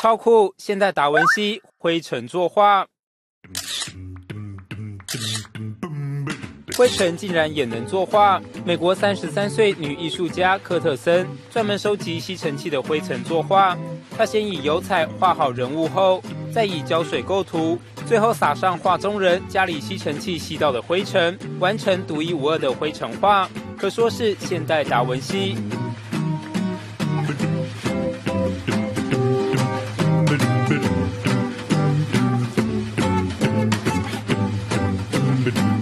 超酷！现代达文西灰尘作画，灰尘竟然也能作画。美国三十三岁女艺术家科特森专门收集吸尘器的灰尘作画。她先以油彩画好人物后，再以胶水构图，最后撒上画中人家里吸尘器吸到的灰尘，完成独一无二的灰尘画，可说是现代达文西。unbedingt.